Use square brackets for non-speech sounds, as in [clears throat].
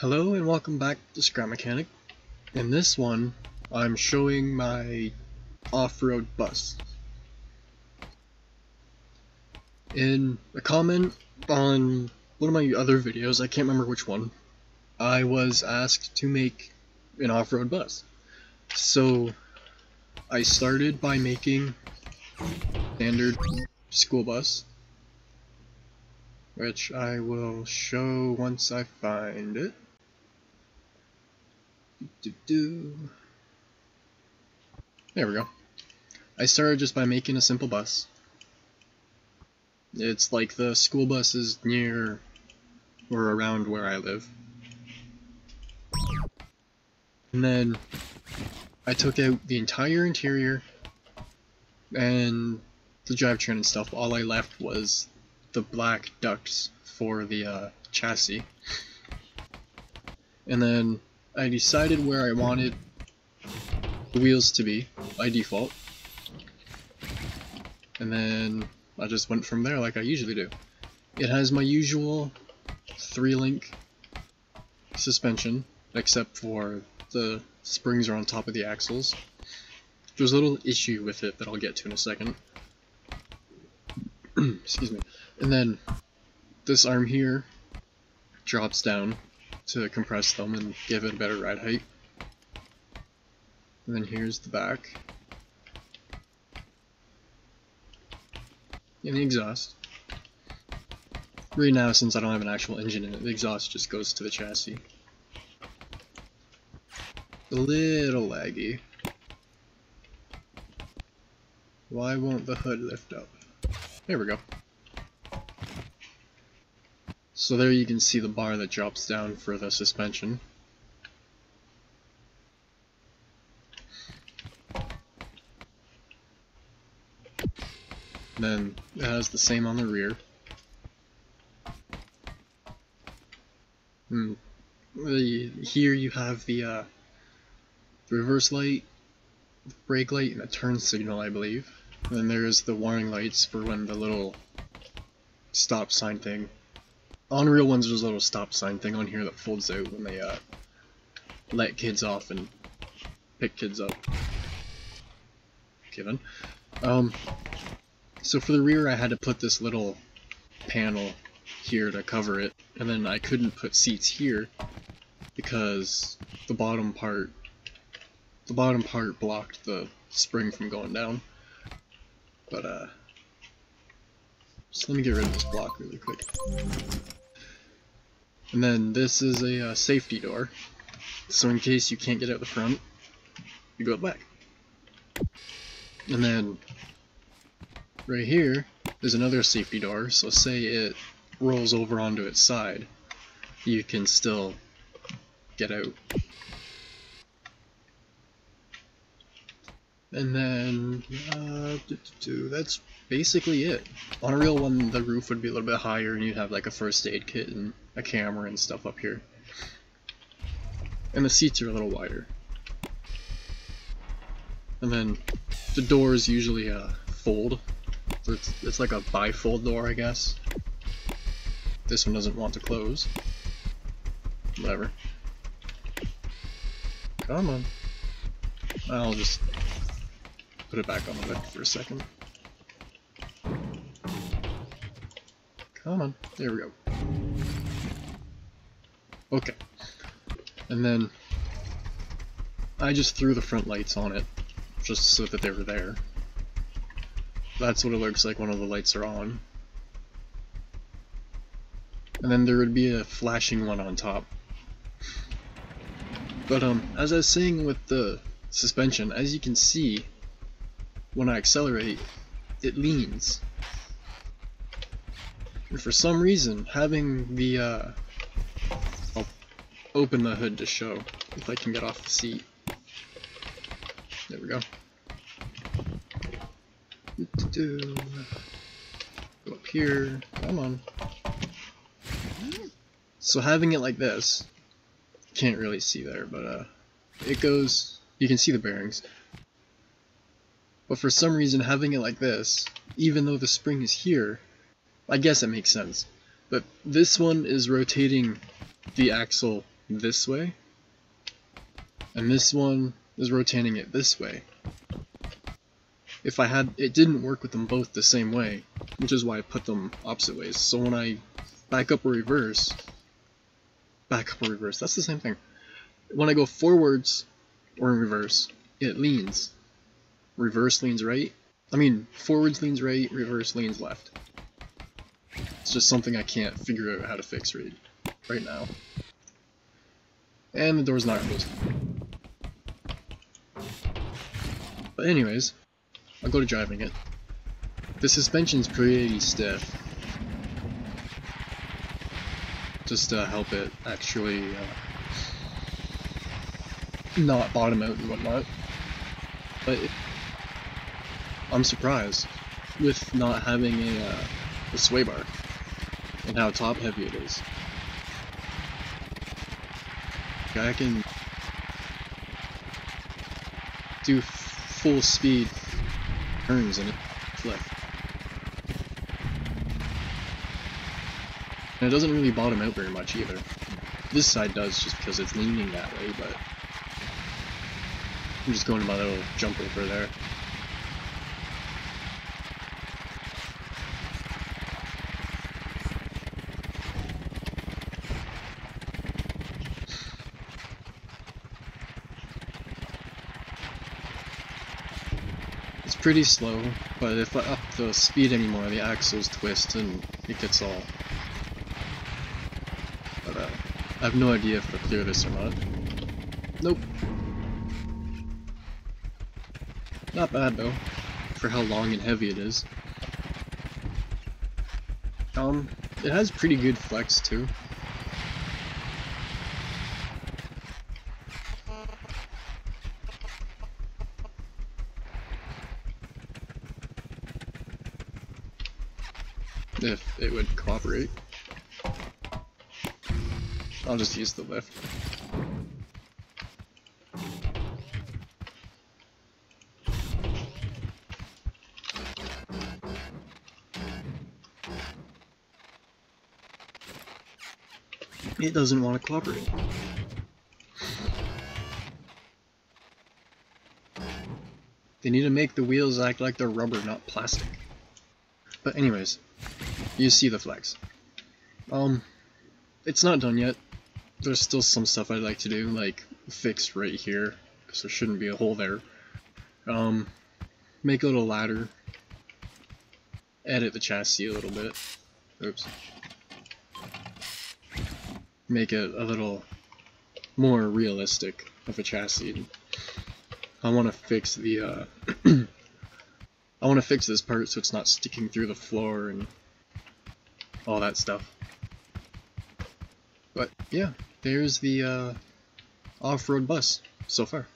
Hello and welcome back to Scrap Mechanic. In this one, I'm showing my off-road bus. In a comment on one of my other videos, I can't remember which one, I was asked to make an off-road bus. So, I started by making standard school bus which I will show once I find it. Do, do, There we go. I started just by making a simple bus. It's like the school buses near or around where I live. And then I took out the entire interior and the drivetrain and stuff. All I left was the black ducts for the uh, chassis. And then I decided where I wanted the wheels to be by default. And then I just went from there like I usually do. It has my usual three-link suspension, except for the springs are on top of the axles. There's a little issue with it that I'll get to in a second. [clears throat] Excuse me. And then this arm here drops down to compress them and give it a better ride height. And then here's the back. And the exhaust. Right now, since I don't have an actual engine in it, the exhaust just goes to the chassis. A little laggy. Why won't the hood lift up? There we go. So there you can see the bar that drops down for the suspension. Then it has the same on the rear. And hmm. here you have the, uh, reverse light, brake light, and a turn signal, I believe. And then there's the warning lights for when the little stop sign thing on real ones, there's a little stop sign thing on here that folds out when they uh, let kids off and pick kids up. Given. Um, so for the rear, I had to put this little panel here to cover it, and then I couldn't put seats here because the bottom part the bottom part blocked the spring from going down. But uh so let me get rid of this block really quick. And then this is a uh, safety door. So in case you can't get out the front, you go back. And then right here is another safety door. So say it rolls over onto its side, you can still get out. And then, uh, that's basically it. On a real one, the roof would be a little bit higher and you'd have like a first aid kit and a camera and stuff up here. And the seats are a little wider. And then the doors usually fold. So it's, it's like a bifold door, I guess. This one doesn't want to close. Whatever. Come on. I'll just put it back on the bed for a second. Come on. There we go. Okay. And then I just threw the front lights on it just so that they were there. That's what it looks like when all the lights are on. And then there would be a flashing one on top. But um, as I was saying with the suspension, as you can see, when I accelerate, it leans. And for some reason, having the uh, I'll open the hood to show if I can get off the seat. There we go. Go up here. Come on. So having it like this, can't really see there, but uh, it goes, you can see the bearings. But for some reason having it like this, even though the spring is here, I guess it makes sense. But this one is rotating the axle this way, and this one is rotating it this way. If I had, it didn't work with them both the same way, which is why I put them opposite ways. So when I back up or reverse, back up or reverse, that's the same thing. When I go forwards or in reverse, it leans. Reverse leans right. I mean, forwards leans right, reverse leans left. It's just something I can't figure out how to fix right, right now. And the door's not closed. But anyways, I'll go to driving it. The suspension's pretty stiff. Just to help it actually uh, not bottom out and whatnot. But I'm surprised with not having a, uh, a sway bar and how top heavy it is. I can do full speed turns and it flip. And it doesn't really bottom out very much either. This side does just because it's leaning that way, but I'm just going to my little jump over there. Pretty slow, but if I up the speed anymore, the axles twist and it gets all... But uh, I have no idea if I clear this or not. Nope. Not bad though, for how long and heavy it is. Um, it has pretty good flex too. If it would cooperate. I'll just use the lift. It doesn't want to cooperate. They need to make the wheels act like they're rubber, not plastic. But anyways, you see the flags. Um, it's not done yet. There's still some stuff I'd like to do, like fix right here, because there shouldn't be a hole there. Um, make a little ladder. Edit the chassis a little bit. Oops. Make it a little more realistic of a chassis. I want to fix the, uh, [clears throat] I want to fix this part so it's not sticking through the floor and all that stuff. But yeah, there's the uh, off-road bus so far.